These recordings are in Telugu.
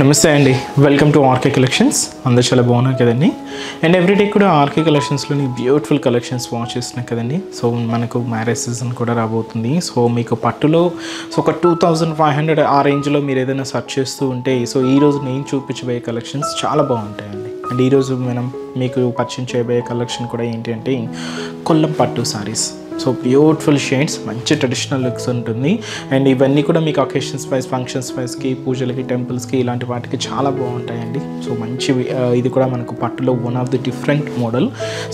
నమస్తే అండి. వెల్కమ్ టు ఆర్కే కలెక్షన్స్ అందరూ చాలా బాగున్నారు కదండి. అండ్ ఎవ్రీడే కూడా ఆర్కే కలెక్షన్స్లోని బ్యూటిఫుల్ కలెక్షన్స్ వాచ్ చేస్తున్నాయి కదండి. సో మనకు మ్యారేజ్ సీజన్ కూడా రాబోతుంది. సో మీకు పట్టులో సో ఒక టూ థౌజండ్ ఫైవ్ హండ్రెడ్ ఆ రేంజ్లో మీరు ఏదైనా సెర్చ్ చేస్తూ ఉంటే సో ఈరోజు నేను చూపించబోయే కలెక్షన్స్ చాలా బాగుంటాయండి. అండ్ ఈరోజు మనం మీకు పరిచయం చేయబోయే కలెక్షన్ కూడా ఏంటి అంటే కొల్లం పట్టు సారీస్ సో బ్యూటిఫుల్ షేడ్స్ మంచి ట్రెడిషనల్ లుక్స్ ఉంటుంది. అండ్ ఇవన్నీ కూడా మీకు అకేషన్స్ వైజ్ ఫంక్షన్స్ వైజ్కి పూజలకి టెంపుల్స్కి ఇలాంటి వాటికి చాలా బాగుంటాయండి. సో మంచి ఇది కూడా మనకు పట్టులో one of the different model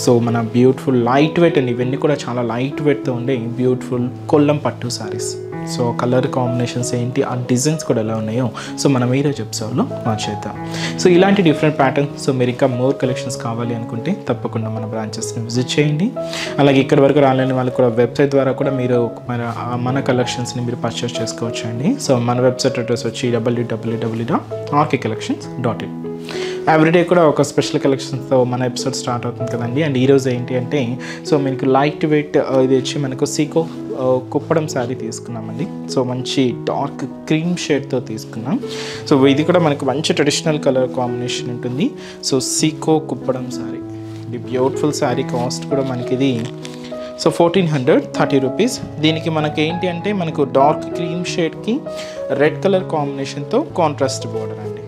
so మన బ్యూటిఫుల్ లైట్ వెయిట్ అండ్ ఇవన్నీ కూడా చాలా లైట్ వెయిట్తో ఉండే బ్యూటిఫుల్ కొల్లం పట్టు సారీస్ సో కలర్ కాంబినేషన్స్ ఏంటి? ఆ డిజైన్స్ కూడా ఎలా ఉన్నాయో. సో మనం ఈరోజు ఎపిసోడ్లో మార్చేద్దాం. సో ఇలాంటి డిఫరెంట్ ప్యాటర్న్ సో మీరు ఇంకా మోర్ కలెక్షన్స్ కావాలి అనుకుంటే తప్పకుండా మన బ్రాంచెస్ని విజిట్ చేయండి. అలాగే ఇక్కడ వరకు రాలేని వాళ్ళు కూడా వెబ్సైట్ ద్వారా కూడా మీరు మన మన కలెక్షన్స్ని మీరు పర్చేస్ చేసుకోవచ్చు అండి సో మన వెబ్సైట్ అడ్రస్ వచ్చి డబ్ల్యూడబ్ల్యూడబ్ల్యూ dot RK collections dot in every day కూడా ఒక స్పెషల్ కలెక్షన్స్తో మన ఎపిసోడ్ స్టార్ట్ అవుతుంది కదండి. అండ్ ఈరోజు ఏంటి అంటే సో మీకు లైట్ వెయిట్ ఇది వచ్చి మనకు సీకో uh, కుప్పడం శారీ తీసుకున్నామండి. సో మంచి డార్క్ క్రీమ్ షేడ్తో తీసుకున్నాం. సో ఇది కూడా మనకు మంచి ట్రెడిషనల్ కలర్ కాంబినేషన్ ఉంటుంది. సో సీకో కుప్పడం శారీ ఇది బ్యూటిఫుల్ శారీ కాస్ట్ కూడా మనకి ఇది. So fourteen hundred thirty rupees దీనికి మనకి ఏంటి అంటే మనకు డార్క్ క్రీమ్ షేడ్కి రెడ్ కలర్ కాంబినేషన్తో కాంట్రాస్ట్ బోర్డర్ అండి.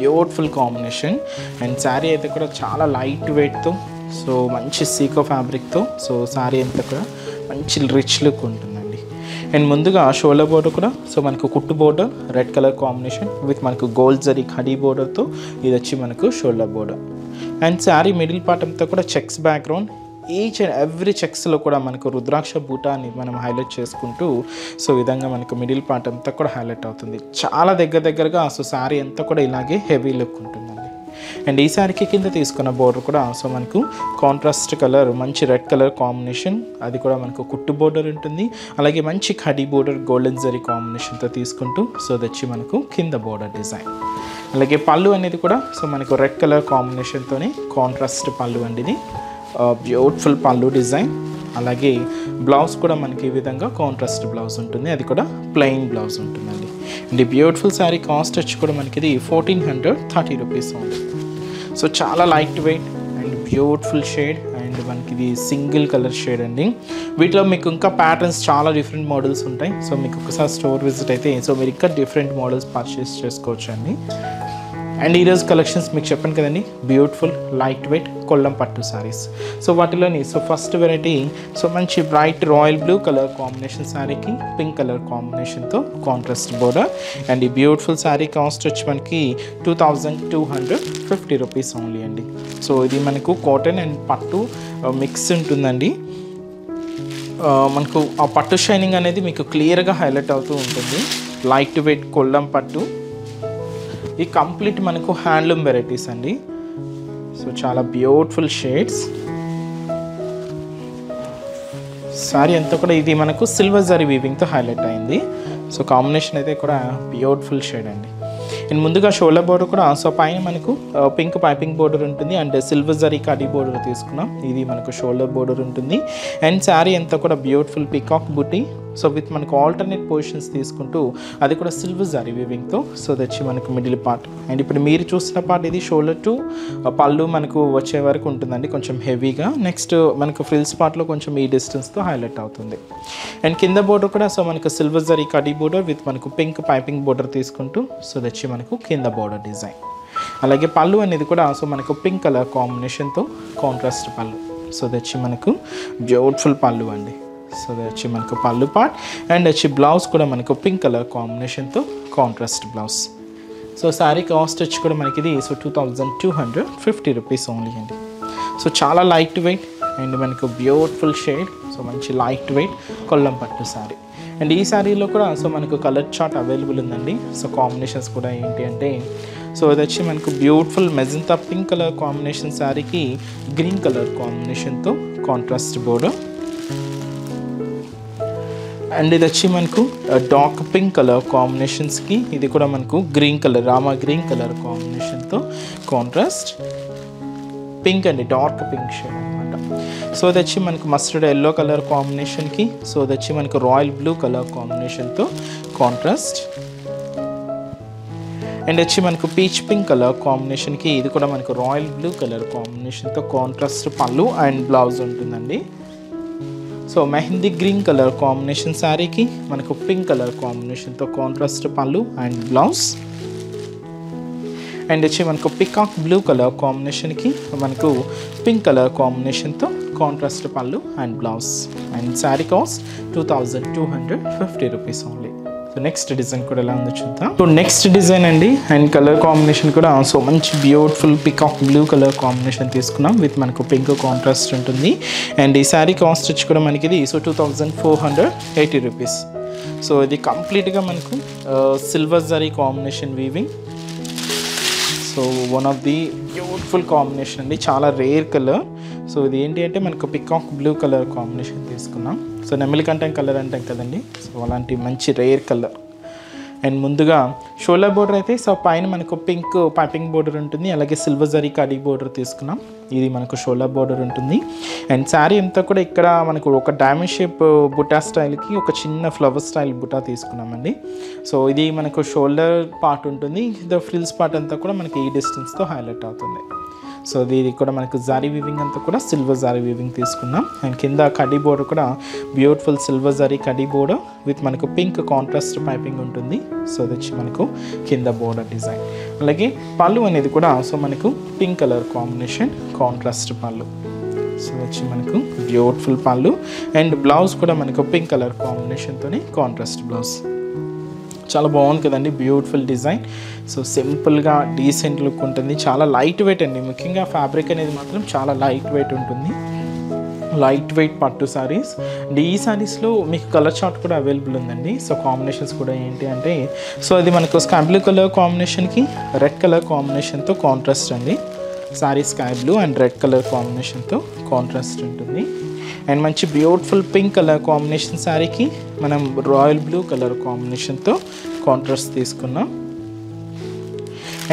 బ్యూటిఫుల్ కాంబినేషన్ అండ్ శారీ అయితే కూడా చాలా లైట్ వెయిట్తో సో మంచి సీకో ఫ్యాబ్రిక్తో సో శారీ అంతా కూడా మంచి రిచ్ లుక్ ఉంటుందండి. అండ్ ముందుగా షోలా బోర్డర్ కూడా సో మనకు కుట్టు border red colour combination with మనకు గోల్డ్ జరీ ఖడీ బోర్డర్తో ఇది వచ్చి మనకు shoulder border and sari middle part అంతా కూడా checks background each and every చెక్స్లో కూడా మనకు రుద్రాక్ష బూటాని మనం హైలైట్ చేసుకుంటూ సో విధంగా మనకు మిడిల్ పార్ట్ అంతా కూడా హైలైట్ అవుతుంది. చాలా దగ్గర దగ్గరగా సో శారీ అంతా కూడా ఇలాగే హెవీ లుక్ ఉంటుందండి. అండ్ ఈ శారీకి కింద తీసుకున్న బోర్డర్ కూడా సో మనకు కాంట్రాస్ట్ కలర్ మంచి రెడ్ కలర్ కాంబినేషన్ అది కూడా మనకు కుట్టు బోర్డర్ ఉంటుంది. అలాగే మంచి ఖడీ బోర్డర్ గోల్డెన్ జరీ కాంబినేషన్తో తీసుకుంటూ సో తెచ్చి మనకు కింద బోర్డర్ డిజైన్ అలాగే పళ్ళు అనేది కూడా సో మనకు రెడ్ కలర్ కాంబినేషన్తోనే కాంట్రాస్ట్ పళ్ళు అండి ఇది. బ్యూటిఫుల్ పళ్ళు డిజైన్ అలాగే బ్లౌజ్ కూడా మనకి ఈ విధంగా కాంట్రాస్ట్ బ్లౌజ్ ఉంటుంది. అది కూడా ప్లెయిన్ బ్లౌజ్ ఉంటుందండి. అండ్ ఈ బ్యూటిఫుల్ శారీ కాస్ట్ వచ్చి కూడా మనకి ఇది ఫోర్టీన్ హండ్రెడ్ థర్టీ రూపీస్ ఉంది సో చాలా lightweight and beautiful shade and మనకి ఇది సింగిల్ కలర్ షేడ్ అండి. వీటిలో మీకు ఇంకా ప్యాటర్న్స్ చాలా డిఫరెంట్ మోడల్స్ ఉంటాయి. సో మీకు ఒకసారి స్టోర్ విజిట్ అయితే సో మీరు ఇంకా డిఫరెంట్ మోడల్స్ పర్చేస్ చేసుకోవచ్చు అండి. అండ్ ఈరోజు కలెక్షన్స్ మీకు చెప్పాను కదండి. బ్యూటిఫుల్ లైట్ వెయిట్ కొల్లం పట్టు సారీస్ సో వాటిలోని సో ఫస్ట్ వెరైటీ సో మంచి bright royal blue colour combination శారీకి పింక్ కలర్ కాంబినేషన్తో కాంట్రాస్ట్ బోర్డర్ అండ్ ఈ బ్యూటిఫుల్ శారీ కాస్ట్ వచ్చి మనకి two thousand two hundred fifty rupees only అండి. సో ఇది మనకు కాటన్ అండ్ పట్టు uh, మిక్స్ ఉంటుందండి. Uh, మనకు ఆ పట్టు షైనింగ్ అనేది మీకు క్లియర్గా హైలైట్ అవుతూ ఉంటుంది. లైట్ వెయిట్ కొల్లం పట్టు ఈ కంప్లీట్ మనకు హ్యాండ్లూమ్ వెరైటీస్ అండి. సో చాలా బ్యూటిఫుల్ షేడ్స్. సారీ అంతా కూడా ఇది మనకు సిల్వర్ జరీ వీవింగ్తో హైలైట్ అయింది. సో కాంబినేషన్ అయితే కూడా బ్యూటిఫుల్ షేడ్ అండి. అండ్ ముందుగా షోల్డర్ బోర్డర్ కూడా సో పైన మనకు పింక్ పైపింగ్ బోర్డర్ ఉంటుంది. అండ్ సిల్వర్ జరీ కడి బోర్డర్ తీసుకున్నాం. ఇది మనకు షోల్డర్ బోర్డర్ ఉంటుంది. అండ్ శారీ అంతా కూడా బ్యూటిఫుల్ పికాక్ బుట్టి సో విత్ మనకు ఆల్టర్నేట్ పొజిషన్స్ తీసుకుంటూ అది కూడా సిల్వర్ జారీ వీవింగ్తో సో దచ్చి మనకు మిడిల్ పార్ట్ అండ్ ఇప్పుడు మీరు చూసిన పార్ట్ ఇది షోల్డర్ టు పళ్ళు మనకు వచ్చే వరకు ఉంటుందండి కొంచెం హెవీగా నెక్స్ట్ మనకు ఫ్రిల్స్ పార్ట్లో కొంచెం ఈ డిస్టెన్స్తో హైలైట్ అవుతుంది. అండ్ కింద బోర్డర్ కూడా సో మనకు సిల్వర్ జరీ కడీ బోర్డర్ విత్ మనకు పింక్ పైపింగ్ బోర్డర్ తీసుకుంటూ సో దచ్చి మనకు కింద బోర్డర్ డిజైన్ అలాగే పళ్ళు అనేది కూడా సో మనకు పింక్ కలర్ కాంబినేషన్తో కాంట్రాస్ట్ పళ్ళు. సో దచ్చి మనకు బ్యూటిఫుల్ పళ్ళు అండి. సో అది వచ్చి మనకు పళ్ళు పార్ట్ అండ్ వచ్చి బ్లౌజ్ కూడా మనకు పింక్ కలర్ కాంబినేషన్తో contrast blouse so sari cost వచ్చి కూడా మనకి ఇది so two thousand two hundred fifty rupees only అండి సో చాలా లైట్ వెయిట్ అండ్ మనకు బ్యూటిఫుల్ షేడ్ సో మంచి లైట్ వెయిట్ కొల్లం పట్టు శారీ అండ్ ఈ శారీలో కూడా సో మనకు కలర్ చార్ట్ అవైలబుల్ ఉందండి సో కాంబినేషన్స్ కూడా ఏంటి అంటే సో అది వచ్చి మనకు beautiful magenta pink colour combination శారీకి గ్రీన్ కలర్ కాంబినేషన్తో కాంట్రాస్ట్ బోర్డర్ అండ్ ఇది వచ్చి మనకు డార్క్ పింక్ కలర్ కాంబినేషన్స్కి ఇది కూడా మనకు green colour Rama green colour కాంబినేషన్తో కాంట్రాస్ట్ పింక్ అండి డార్క్ పింక్ షేడ్ అనమాట సో అది వచ్చి మనకు మస్టర్డ్ ఎల్లో కలర్ కాంబినేషన్కి సో అది వచ్చి మనకు రాయల్ బ్లూ కలర్ కాంబినేషన్తో కాంట్రాస్ట్ అండ్ వచ్చి మనకు పీచ్ పింక్ కలర్ కాంబినేషన్కి ఇది కూడా మనకు రాయల్ బ్లూ కలర్ కాంబినేషన్తో కాంట్రాస్ట్ పళ్ళు అండ్ బ్లౌజ్ ఉంటుందండి. So mehndi green colour combination శారీకి మనకు పింక్ కలర్ కాంబినేషన్తో కాంట్రాస్ట్ పళ్ళు అండ్ బ్లౌజ్. అండ్ వచ్చి మనకు పికాక్ బ్లూ కలర్ కాంబినేషన్కి మనకు పింక్ కలర్ కాంబినేషన్తో కాంట్రాస్ట్ పళ్ళు and blouse. And sari cost two thousand two hundred fifty rupees only. Next design కూడా ఎలా ఉందో చూద్దాం. సో నెక్స్ట్ డిజైన్ అండి అండ్ కలర్ కాంబినేషన్ కూడా సో మంచి beautiful peacock blue colour combination తీసుకున్నాం విత్ మనకు పింక్ కాంట్రాస్ట్ ఉంటుంది. అండ్ ఈ శారీ కాస్ట్ వచ్చి కూడా మనకి ఇది so two thousand four hundred eighty rupees so ఇది కంప్లీట్గా మనకు silver zari combination weaving so one of the beautiful combination అండి చాలా రేర్ కలర్ సో ఇది ఏంటి అంటే మనకు పికాక్ బ్లూ కలర్ కాంబినేషన్ తీసుకున్నాం. సో నెమిలికంఠం కలర్ అంటాం కదండి. సో అలాంటి మంచి రేర్ కలర్ అండ్ ముందుగా షోలర్ బోర్డర్ అయితే సో పైన మనకు పింక్ పైపింగ్ బోర్డర్ ఉంటుంది. అలాగే సిల్వర్ జరీ కడీ బోర్డర్ తీసుకున్నాం. ఇది మనకు షోలర్ బోర్డర్ ఉంటుంది. అండ్ శారీ అంతా కూడా ఇక్కడ మనకు ఒక డైమండ్ షేప్ బుటా స్టైల్కి ఒక చిన్న ఫ్లవర్ స్టైల్ బుటా తీసుకున్నామండి. సో ఇది మనకు షోల్డర్ పార్ట్ ఉంటుంది. ద ఫ్రిల్స్ పార్ట్ అంతా కూడా మనకి ఈ డిస్టెన్స్తో హైలైట్ అవుతుంది. సో ఇది కూడా మనకు జారీ వీవింగ్ అంతా కూడా సిల్వర్ జారీ వీవింగ్ తీసుకున్నాం. అండ్ కింద కడీ బోర్డర్ కూడా బ్యూటిఫుల్ సిల్వర్ జారీ కడీ బోర్డర్ విత్ మనకు పింక్ కాంట్రాస్ట్ పైపింగ్ ఉంటుంది. సో అది వచ్చి మనకు కింద బోర్డర్ డిజైన్ అలాగే పళ్ళు అనేది కూడా సో మనకు పింక్ కలర్ కాంబినేషన్ కాంట్రాస్ట్ పళ్ళు. సో వచ్చి మనకు బ్యూటిఫుల్ పళ్ళు. అండ్ బ్లౌజ్ కూడా మనకు పింక్ కలర్ కాంబినేషన్తోనే కాంట్రాస్ట్ బ్లౌజ్ చాలా బాగుంది కదండి బ్యూటిఫుల్ డిజైన్ సో సింపుల్గా డీసెంట్ లుక్ ఉంటుంది. చాలా లైట్ వెయిట్ అండి. ముఖ్యంగా ఫ్యాబ్రిక్ అనేది మాత్రం చాలా లైట్ వెయిట్ ఉంటుంది. లైట్ వెయిట్ పట్టు శారీస్ అండ్ ఈ సారీస్లో మీకు కలర్ చార్ట్ కూడా అవైలబుల్ ఉందండి. సో కాంబినేషన్స్ కూడా ఏంటి అంటే సో అది మనకు స్కై బ్లూ కలర్ కాంబినేషన్కి రెడ్ కలర్ కాంబినేషన్తో కాంట్రాస్ట్ అండి. Sari sky blue and red colour కాంబినేషన్తో కాంట్రాస్ట్ ఉంటుంది. అండ్ మంచి బ్యూటిఫుల్ పింక్ కలర్ కాంబినేషన్ శారీకి మనం రాయల్ బ్లూ కలర్ కాంబినేషన్తో కాంట్రాస్ట్ తీసుకున్నాం.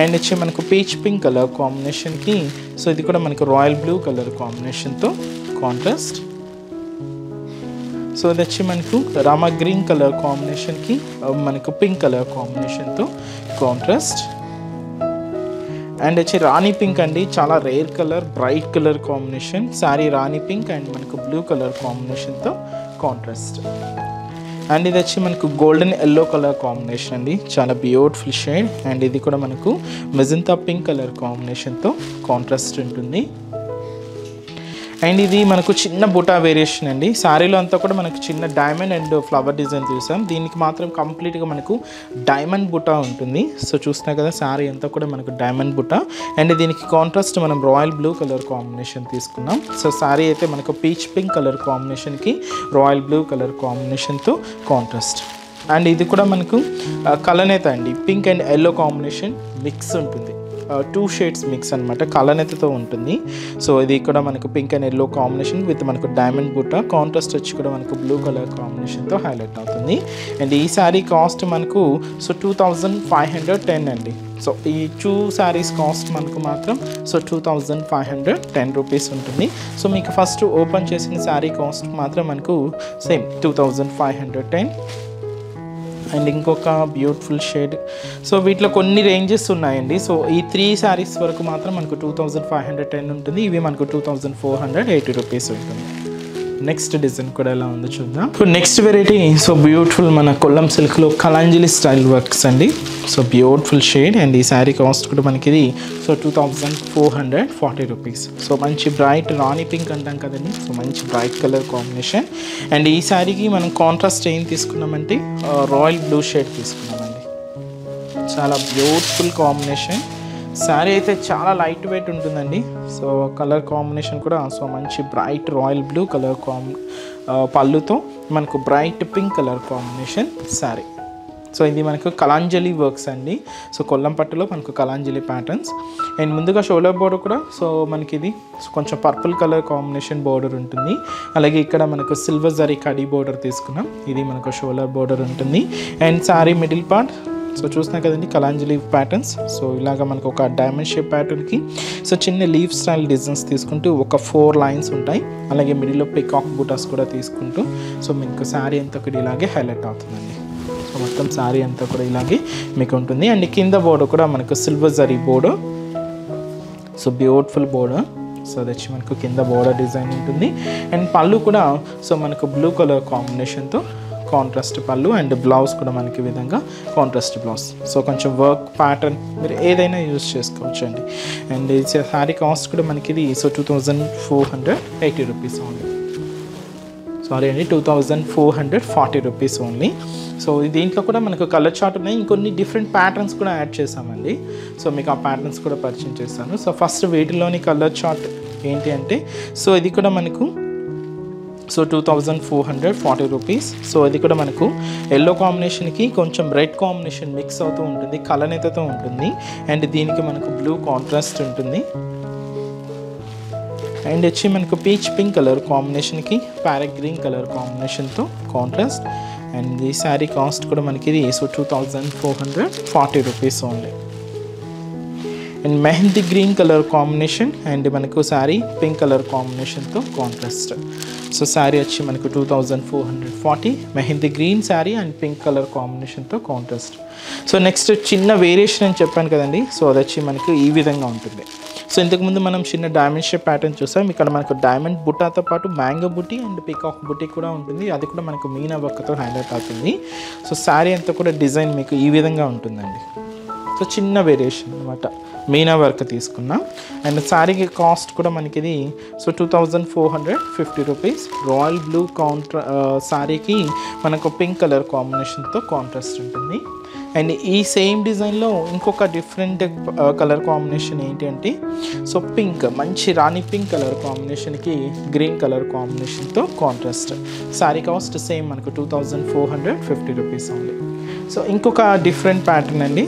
అండ్ వచ్చి మనకు పీచ్ పింక్ కలర్ కాంబినేషన్కి సో ఇది కూడా మనకు రాయల్ బ్లూ కలర్ కాంబినేషన్తో కాంట్రాస్ట్ సో ఇది వచ్చి మనకు రామా గ్రీన్ కలర్ కాంబినేషన్కి మనకు పింక్ కలర్ కాంబినేషన్తో కాంట్రాస్ట్ అండ్ వచ్చి రాణి పింక్ అండి. చాలా rare colour bright colour combination. Sari Rani pink and మనకు బ్లూ కలర్ కాంబినేషన్తో కాంట్రాస్ట్. అండ్ ఇది వచ్చి మనకు గోల్డెన్ ఎల్లో కలర్ కాంబినేషన్ అండి. చాలా బ్యూటిఫుల్ షేడ్ అండ్ ఇది కూడా మనకు మెజంతా పింక్ కలర్ కాంబినేషన్తో కాంట్రాస్ట్ ఉంటుంది. అండ్ ఇది మనకు చిన్న బుటా వేరియేషన్ అండి. శారీలో అంతా కూడా మనకు చిన్న డైమండ్ అండ్ ఫ్లవర్ డిజైన్ చూసాం. దీనికి మాత్రం కంప్లీట్గా మనకు డైమండ్ బుటా ఉంటుంది. సో చూస్తున్నా కదా శారీ అంతా కూడా మనకు డైమండ్ బుటా. అండ్ దీనికి కాంట్రాస్ట్ మనం రాయల్ బ్లూ కలర్ కాంబినేషన్ తీసుకున్నాం. సో శారీ అయితే మనకు పీచ్ పింక్ కలర్ కాంబినేషన్కి రాయల్ బ్లూ కలర్ కాంబినేషన్తో కాంట్రాస్ట్ అండ్ ఇది కూడా మనకు కలనేత అండి. Pink and yellow combination mix ఉంటుంది. టూ షేడ్స్ మిక్స్ అనమాట కలనెతతో ఉంటుంది. సో ఇది కూడా మనకు pink and yellow combination with మనకు డైమండ్ బుట్ట. కాంట్రాస్ట్ వచ్చి కూడా మనకు బ్లూ కలర్ కాంబినేషన్తో హైలైట్ అవుతుంది. అండ్ ఈ శారీ కాస్ట్ మనకు so two thousand five hundred ten అండి. సో ఈ టూ శారీస్ కాస్ట్ మనకు మాత్రం so two thousand five hundred ten rupees ఉంటుంది. సో మీకు ఫస్ట్ ఓపెన్ చేసిన శారీ కాస్ట్ మాత్రం మనకు same two thousand five hundred ten and ఇంకొక బ్యూటిఫుల్ షేడ్ సో వీటిలో కొన్ని రేంజెస్ ఉన్నాయండి. సో ఈ త్రీ శారీస్ వరకు మాత్రం మనకు two thousand five hundred ten ఉంటుంది. ఇవి మనకు two thousand four hundred eighty rupees ఉంటుంది. నెక్స్ట్ డిజైన్ కూడా ఎలా ఉందో చూద్దాం. So next variety so beautiful మన కొల్లం సిల్క్లో కలాంజలి స్టైల్ వర్క్స్ అండి. సో బ్యూటిఫుల్ షేడ్ అండ్ ఈ శారీ కాస్ట్ కూడా మనకి ఇది so two thousand four hundred forty rupees so మంచి బ్రైట్ రాణి పింక్ అంటాం కదండి సో మంచి బ్రైట్ కలర్ కాంబినేషన్ అండ్ ఈ శారీకి మనం కాంట్రాస్ట్ ఏం తీసుకున్నామంటే రాయల్ బ్లూ షేడ్ తీసుకున్నామండి. చాలా బ్యూటిఫుల్ కాంబినేషన్ శారీ అయితే చాలా లైట్ వెయిట్ ఉంటుందండి. సో కలర్ కాంబినేషన్ కూడా సో మంచి బ్రైట్ రాయల్ బ్లూ కలర్ కాంబ్ పళ్ళుతో మనకు bright pink colour combination sari so ఇది మనకు కలాంజలి వర్క్స్ అండి. సో కొల్లం పట్టులో మనకు కలాంజలి ప్యాటర్న్స్ అండ్ ముందుగా షోలర్ బోర్డర్ కూడా సో మనకి ఇది కొంచెం పర్పుల్ కలర్ కాంబినేషన్ బోర్డర్ ఉంటుంది. అలాగే ఇక్కడ మనకు సిల్వర్ జరీ కడీ బోర్డర్ తీసుకున్నాం. ఇది మనకు షోలర్ బోర్డర్ ఉంటుంది. And sari middle part so చూసినా కదండి కలాంజలి ప్యాటర్న్స్ సో ఇలాగ మనకు ఒక డైమండ్ షేప్ ప్యాటర్న్కి సో చిన్న లీఫ్ స్టైల్ డిజైన్స్ తీసుకుంటూ ఒక ఫోర్ లైన్స్ ఉంటాయి. అలాగే మిడిల్లో పికాక్ బూటాస్ కూడా తీసుకుంటూ సో మీకు శారీ అంతా ఒకటి ఇలాగే హైలైట్ అవుతుందండి. సో మొత్తం శారీ అంతా కూడా ఇలాగే మీకు ఉంటుంది. అండ్ కింద బోర్డు కూడా మనకు silver zari border so beautiful border so అది వచ్చి మనకు కింద బోర్డర్ డిజైన్ ఉంటుంది. అండ్ పళ్ళు కూడా సో మనకు బ్లూ కలర్ కాంబినేషన్తో కాంట్రాస్ట్ పళ్ళు అండ్ బ్లౌజ్ కూడా మనకి విధంగా కాంట్రాస్ట్ బ్లౌజ్ సో కొంచెం వర్క్ ప్యాటర్న్ మీరు ఏదైనా యూజ్ చేసుకోవచ్చు అండి అండ్ శారీ కాస్ట్ కూడా మనకి ఇది so two thousand four hundred eighty rupees only sorry అండి two thousand four hundred forty rupees only so దీంట్లో కూడా మనకు కలర్ చార్ట్ ఉన్నాయి. ఇంకొన్ని డిఫరెంట్ ప్యాటర్న్స్ కూడా యాడ్ చేసామండి సో మీకు ఆ ప్యాటర్న్స్ కూడా పరిచయం చేస్తాను సో ఫస్ట్ వీటిలోని కలర్ చార్ట్ ఏంటి అంటే సో ఇది కూడా మనకు so two thousand four hundred forty rupees so ఇది కూడా మనకు ఎల్లో కాంబినేషన్కి కొంచెం రెడ్ కాంబినేషన్ మిక్స్ అవుతూ ఉంటుంది కలనేతతో ఉంటుంది. అండ్ దీనికి మనకు బ్లూ కాంట్రాస్ట్ ఉంటుంది. అండ్ వచ్చి మనకు పీచ్ పింక్ కలర్ కాంబినేషన్కి ప్యారెట్ గ్రీన్ కలర్ కాంబినేషన్తో కాంట్రాస్ట్ అండ్ ఈ శారీ కాస్ట్ కూడా మనకి ఇది so two thousand four hundred forty rupees only and mehndi green colour combination and మనకు శారీ పింక్ కలర్ కాంబినేషన్తో కాంట్రాస్ట్ సో శారీ వచ్చి మనకు two thousand four hundred forty mehndi green sari and pink colour కాంబినేషన్తో కాంట్రాస్ట్. సో నెక్స్ట్ చిన్న వేరియేషన్ అని చెప్పాను కదండి. సో అది వచ్చి మనకు ఈ విధంగా ఉంటుంది. సో ఇంతకుముందు మనం చిన్న డైమండ్ షేప్ ప్యాటర్న్ చూసాం. ఇక్కడ మనకు డైమండ్ బుట్టాతో పాటు మ్యాంగో బుట్టి అండ్ పికాక్ బుట్టి కూడా ఉంటుంది. అది కూడా మనకు మీనా వర్క్తో హైలైట్ అవుతుంది. సో శారీ అంతా కూడా డిజైన్ మీకు ఈ విధంగా ఉంటుందండి. సో చిన్న వేరియేషన్ అనమాట మీనా వర్క్ తీసుకున్నాం. అండ్ శారీకి కాస్ట్ కూడా మనకి ఇది so two thousand four hundred fifty rupees royal blue Contra శారీకి మనకు పింక్ కలర్ కాంబినేషన్తో కాంట్రాస్ట్ ఉంటుంది. అండ్ ఈ సేమ్ డిజైన్లో ఇంకొక డిఫరెంట్ కలర్ కాంబినేషన్ ఏంటి అంటే సో పింక్ మంచి రాణి పింక్ కలర్ కాంబినేషన్కి గ్రీన్ కలర్ కాంబినేషన్తో కాంట్రాస్ట్ శారీ కాస్ట్ సేమ్ మనకు two thousand four hundred fifty rupees only so ఇంకొక డిఫరెంట్ ప్యాటర్న్ అండి.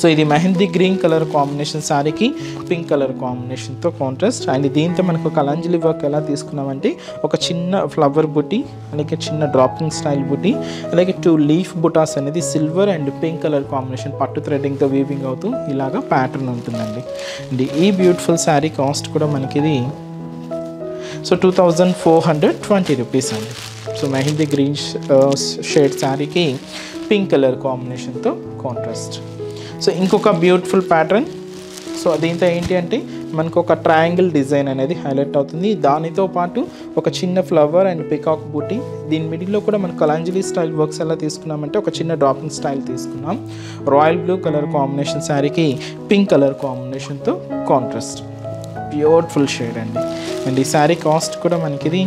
సో ఇది మెహందీ గ్రీన్ కలర్ కాంబినేషన్ శారీకి పింక్ కలర్ కాంబినేషన్తో కాంట్రాస్ట్ అండ్ దీంతో మనకు కలాంజలి వర్క్ ఎలా తీసుకున్నామంటే ఒక చిన్న ఫ్లవర్ బుట్టి అలాగే చిన్న డ్రాపింగ్ స్టైల్ బుట్టి అలాగే టూ లీఫ్ బుటాస్ అనేది silver and pink colour combination పట్టు థ్రెడ్డింగ్తో వీవింగ్ అవుతూ ఇలాగా ప్యాటర్న్ ఉంటుందండి. అండ్ ఈ బ్యూటిఫుల్ శారీ కాస్ట్ కూడా మనకి ఇది so two thousand four hundred twenty rupees అండి. So mehndi green shade uh, శారీకి పింక్ కలర్ కాంబినేషన్తో కాంట్రాస్ట్ సో ఇంకొక బ్యూటిఫుల్ ప్యాటర్న్ సో దీంతో ఏంటి అంటే మనకు ఒక ట్రయాంగిల్ డిజైన్ అనేది హైలైట్ అవుతుంది. దానితో పాటు ఒక చిన్న ఫ్లవర్ అండ్ పికాక్ బూటీ దీని మిడిల్లో కూడా మనం కలాంజలి స్టైల్ వర్క్స్ ఎలా తీసుకున్నామంటే ఒక చిన్న డ్రాపింగ్ స్టైల్ తీసుకున్నాం. రాయల్ బ్లూ కలర్ కాంబినేషన్ శారీకి పింక్ కలర్ కాంబినేషన్తో కాంట్రాస్ట్ బ్యూటిఫుల్ షేడ్ అండి. అండ్ ఈ శారీ కాస్ట్ కూడా మనకిది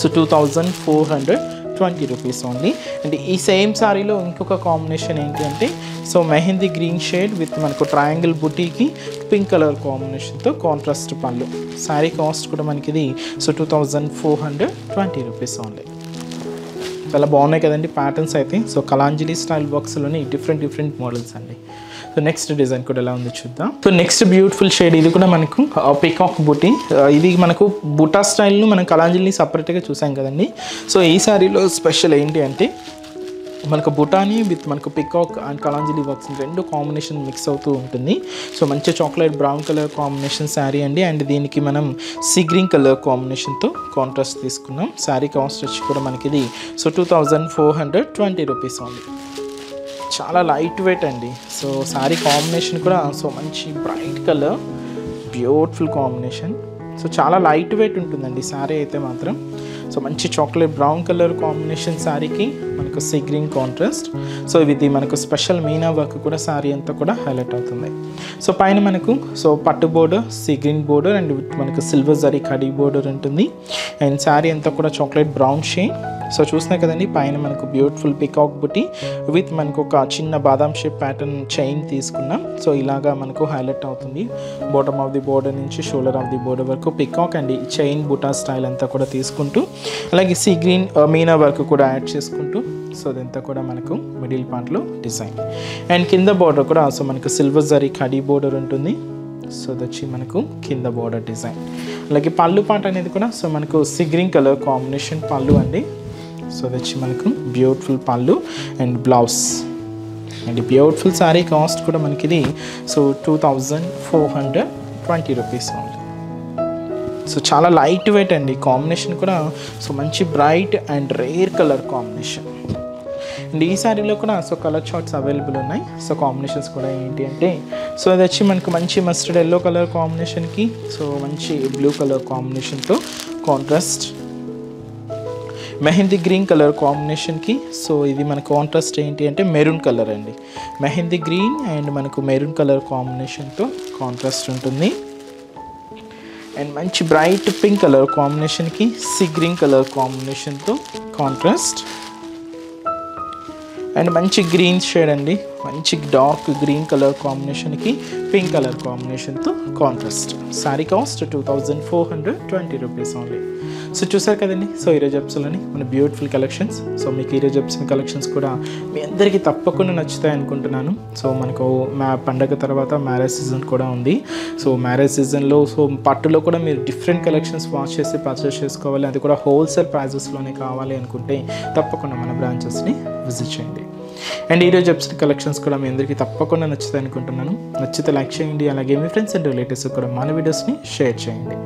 so two thousand four hundred twenty rupees only and ఈ సేమ్ శారీలో ఇంకొక కాంబినేషన్ ఏంటి అంటే so mehndi green shade with మనకు ట్రయాంగిల్ బుటీకి పింక్ కలర్ కాంబినేషన్తో కాంట్రాస్ట్ పళ్ళు. శారీ కాస్ట్ కూడా మనకి ఇది so two thousand four hundred twenty rupees only చాలా బాగున్నాయి కదండి ప్యాటర్న్స్ అయితే. సో కలాంజలి స్టైల్ బాక్స్లోని డిఫరెంట్ డిఫరెంట్ మోడల్స్ అండి. సో నెక్స్ట్ డిజైన్ కూడా ఎలా ఉంది చూద్దాం. సో నెక్స్ట్ బ్యూటిఫుల్ షేడ్ ఇది కూడా మనకు పికాక్ బుటీ ఇది మనకు బుటా స్టైల్ను మనం కలాంజలిని సపరేట్గా చూసాం కదండి. సో ఈ శారీలో స్పెషల్ ఏంటి అంటే మనకు బుటాని విత్ మనకు పికాక్ అండ్ కలాంజలి వర్క్స్ రెండు కాంబినేషన్ మిక్స్ అవుతూ ఉంటుంది. సో మంచి chocolate brown colour combination sari అండి. అండ్ దీనికి మనం సీ గ్రీన్ కలర్ కాంబినేషన్తో కాంట్రాస్ట్ తీసుకున్నాం. శారీ కాస్ట్ వచ్చి కూడా మనకి ఇది so two thousand four hundred twenty rupees ఉంది చాలా లైట్ వెయిట్ అండి. సో శారీ కాంబినేషన్ కూడా సో మంచి bright colour beautiful combination so చాలా లైట్ వెయిట్ ఉంటుందండి శారీ అయితే మాత్రం. సో మంచి చాక్లెట్ బ్రౌన్ కలర్ కాంబినేషన్ శారీకి మనకు సీ గ్రీన్ కాంట్రాస్ట్ సో ఇది మనకు స్పెషల్ మీనా వర్క్ కూడా శారీ అంతా కూడా హైలైట్ అవుతుంది. సో పైన మనకు సో పట్టు border sea green border and మనకు సిల్వర్ జరీ కడీ బోర్డర్ ఉంటుంది. అండ్ శారీ అంతా కూడా చాక్లెట్ బ్రౌన్ షేడ్ సో చూసినా కదండి పైన మనకు బ్యూటిఫుల్ పికాక్ బుటీ విత్ మనకు ఒక చిన్న బాదాం షేప్ ప్యాటర్న్ చైన్ తీసుకున్నాం. సో ఇలాగా మనకు హైలైట్ అవుతుంది. బాటమ్ ఆఫ్ ది బోర్డర్ నుంచి షోల్డర్ ఆఫ్ ది బోర్డర్ వరకు పికాక్ అండ్ చైన్ బుటా స్టైల్ అంతా కూడా తీసుకుంటూ అలాగే సీ గ్రీన్ uh, మీనా వర్క్ కూడా యాడ్ చేసుకుంటూ సో అదంతా కూడా మనకు మిడిల్ పార్ట్లో డిజైన్ అండ్ కింద బార్డర్ కూడా సో మనకు సిల్వర్ జరీ కడీ బోర్డర్ ఉంటుంది. సో అది వచ్చి మనకు కింద బోర్డర్ డిజైన్ అలాగే పళ్ళు పాట అనేది కూడా సో మనకు సిగ్రీన్ కలర్ కాంబినేషన్ పళ్ళు అండి. సో అది వచ్చి మనకు బ్యూటిఫుల్ పళ్ళు and blouse and beautiful sari cost కూడా మనకి ఇది so two thousand four hundred twenty rupees only so చాలా లైట్ వెయిట్ అండి కాంబినేషన్ కూడా. సో మంచి bright and rare colour combination and ఈ శారీలో కూడా సో కలర్ షార్ట్స్ అవైలబుల్ ఉన్నాయి. సో కాంబినేషన్స్ కూడా ఏంటి అంటే సో అది వచ్చి మనకు మంచి మస్టర్డ్ ఎల్లో కలర్ కాంబినేషన్కి సో మంచి బ్లూ కలర్ కాంబినేషన్తో కాంట్రాస్ట్ మెహందీ గ్రీన్ కలర్ కాంబినేషన్కి సో ఇది మన కాంట్రాస్ట్ ఏంటి అంటే మెరూన్ కలర్ అండి. మెహందీ గ్రీన్ అండ్ మనకు మెరూన్ కలర్ కాంబినేషన్తో కాంట్రాస్ట్ ఉంటుంది. అండ్ మంచి బ్రైట్ పింక్ కలర్ కాంబినేషన్కి సీ గ్రీన్ కలర్ కాంబినేషన్తో కాంట్రాస్ట్. అండ్ మంచి గ్రీన్ షేడ్ అండి. మంచి డార్క్ గ్రీన్ కలర్ కాంబినేషన్కి పింక్ కలర్ కాంబినేషన్తో contrast sari cost two thousand four hundred twenty rupees only so చూసారు కదండి? సో ఈరోజు ఎప్స్లోని మన బ్యూటిఫుల్ కలెక్షన్స్ సో మీకు ఈరోజు ఎప్సిన కలెక్షన్స్ కూడా మీ అందరికీ తప్పకుండా నచ్చుతాయి అనుకుంటున్నాను. సో మనకు మా పండగ తర్వాత మ్యారేజ్ సీజన్ కూడా ఉంది. సో మ్యారేజ్ సీజన్లో సో పట్టులో కూడా మీరు డిఫరెంట్ కలెక్షన్స్ వాచ్ చేసి పర్చేస్ చేసుకోవాలి. అది కూడా హోల్సేల్ ప్రైజెస్లోనే కావాలి అనుకుంటే తప్పకుండా మన బ్రాంచెస్ని విజిట్ చేయండి. అండ్ ఈరోజు ఎపిసోడ్ కలెక్షన్స్ కూడా మీ అందరికీ తప్పకుండా నచ్చుతాయి అనుకుంటున్నాను. నచ్చితే లైక్ చేయండి అలాగే మీ ఫ్రెండ్స్ అండ్ రిలేటివ్స్ కూడా మన వీడియోస్ని షేర్ చేయండి.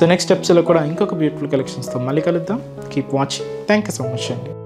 సో నెక్స్ట్ ఎపిసోడ్లో కూడా ఇంకొక బ్యూటిఫుల్ కలెక్షన్స్తో మళ్ళీ కలుద్దాం. Keep watching thank you so much అండి.